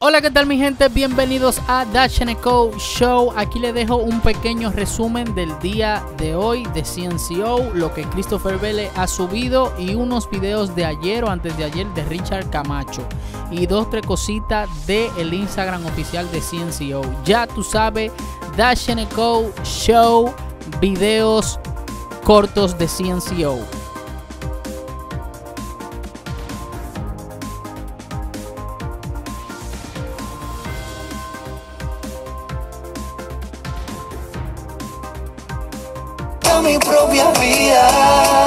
Hola, ¿qué tal mi gente? Bienvenidos a Dash Co Show. Aquí les dejo un pequeño resumen del día de hoy de CNCO, lo que Christopher Vélez ha subido y unos videos de ayer o antes de ayer de Richard Camacho. Y dos, tres cositas del el Instagram oficial de CNCO. Ya tú sabes, Dash Co Show, videos cortos de CNCO. Mi propia vida.